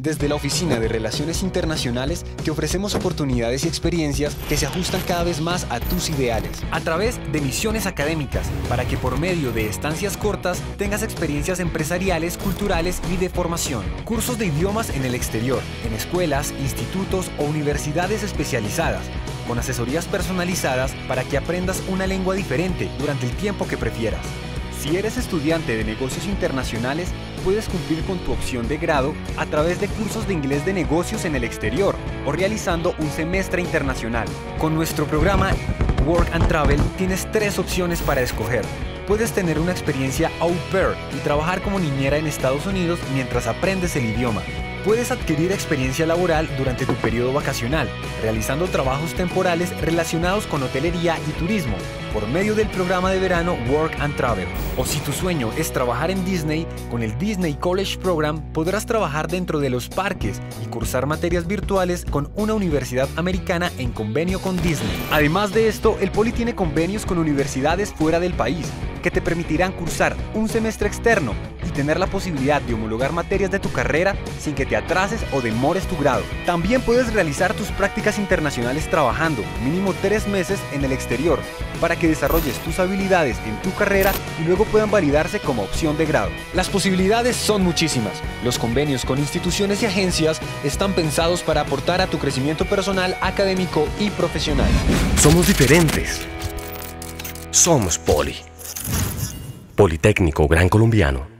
Desde la Oficina de Relaciones Internacionales te ofrecemos oportunidades y experiencias que se ajustan cada vez más a tus ideales. A través de misiones académicas, para que por medio de estancias cortas tengas experiencias empresariales, culturales y de formación. Cursos de idiomas en el exterior, en escuelas, institutos o universidades especializadas, con asesorías personalizadas para que aprendas una lengua diferente durante el tiempo que prefieras. Si eres estudiante de negocios internacionales, puedes cumplir con tu opción de grado a través de cursos de inglés de negocios en el exterior o realizando un semestre internacional. Con nuestro programa Work and Travel tienes tres opciones para escoger. Puedes tener una experiencia au pair y trabajar como niñera en Estados Unidos mientras aprendes el idioma. Puedes adquirir experiencia laboral durante tu periodo vacacional, realizando trabajos temporales relacionados con hotelería y turismo, por medio del programa de verano Work and Travel. O si tu sueño es trabajar en Disney, con el Disney College Program podrás trabajar dentro de los parques y cursar materias virtuales con una universidad americana en convenio con Disney. Además de esto, el Poli tiene convenios con universidades fuera del país, que te permitirán cursar un semestre externo tener la posibilidad de homologar materias de tu carrera sin que te atrases o demores tu grado. También puedes realizar tus prácticas internacionales trabajando mínimo tres meses en el exterior para que desarrolles tus habilidades en tu carrera y luego puedan validarse como opción de grado. Las posibilidades son muchísimas. Los convenios con instituciones y agencias están pensados para aportar a tu crecimiento personal, académico y profesional. Somos diferentes. Somos Poli. Politécnico Gran Colombiano.